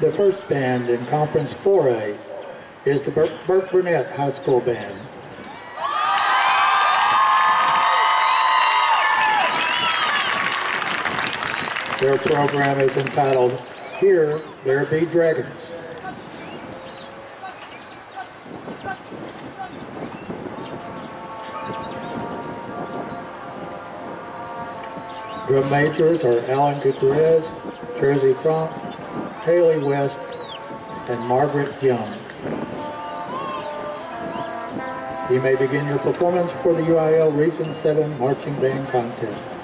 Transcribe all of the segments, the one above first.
The first band in Conference 4A is the Bur- Burkburnett High School Band. Their program is entitled Here There Be Dragons. Drum majors are Alan Gutierrez, Jersey Frank, Haley West, and Margaret Young. You may begin your performance for the UIL Region 7 Marching Band Contest.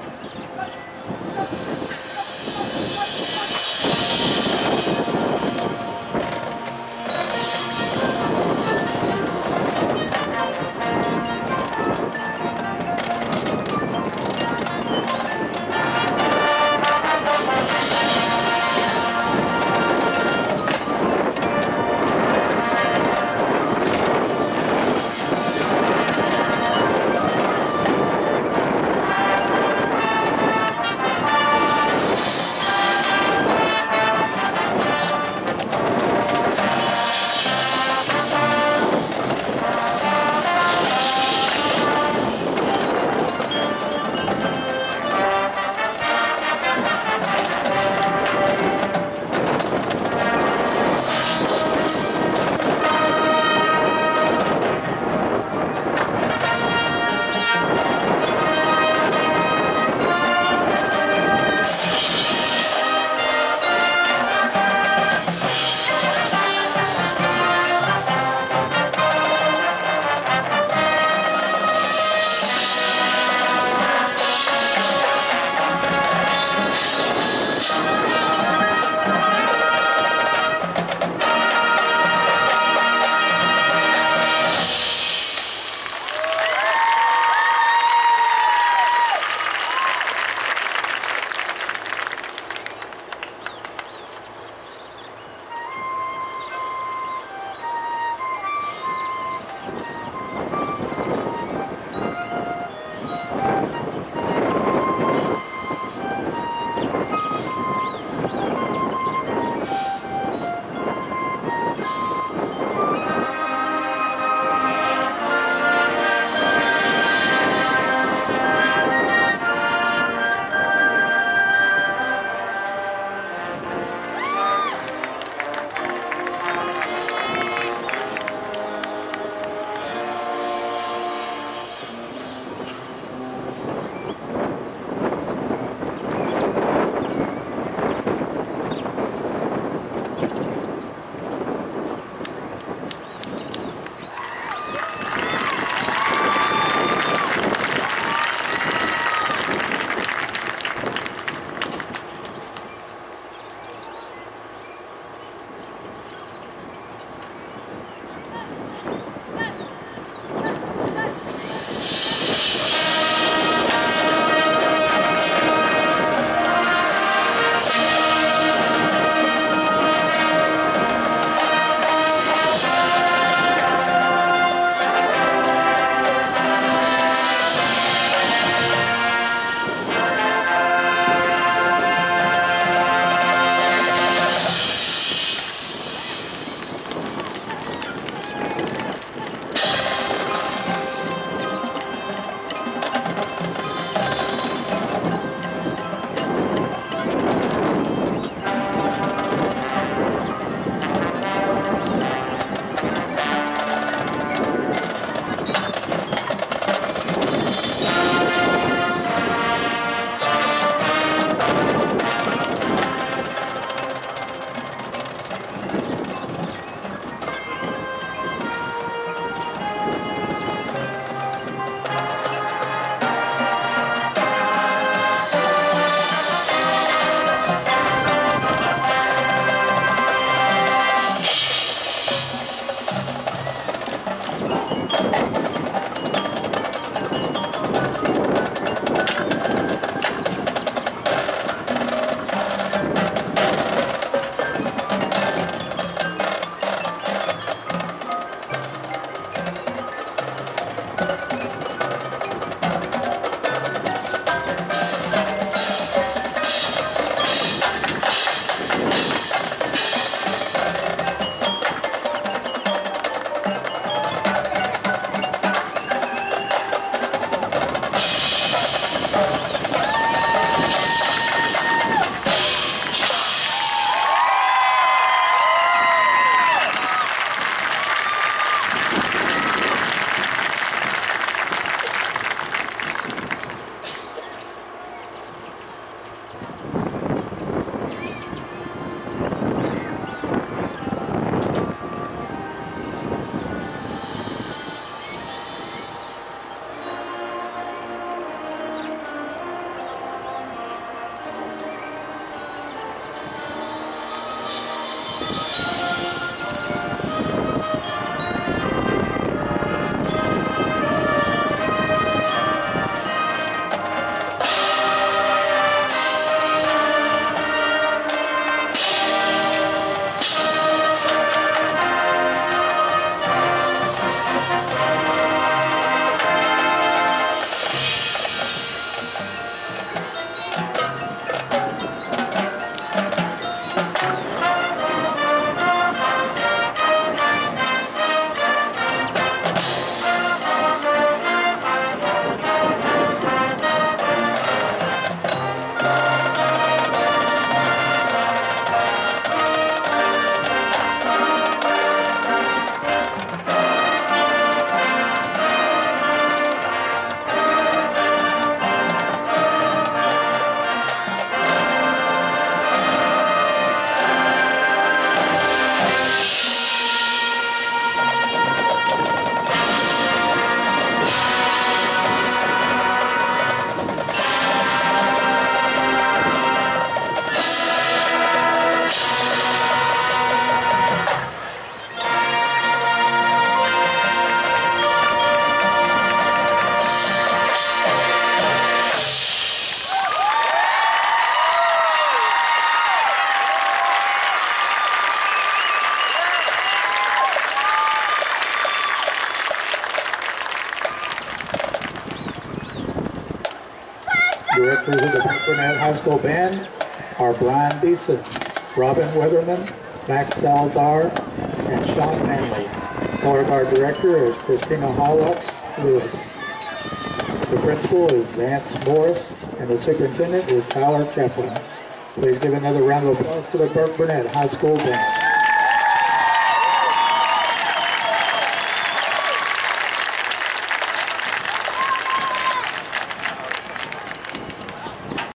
Directors the Burnett High School Band are Brian Beeson, Robin Weatherman, Max Salazar, and Sean Manley. Guard Director is Christina Hawlux Lewis. The principal is Vance Morris, and the superintendent is Tyler Chaplin. Please give another round of applause for the Burkburnett High School Band.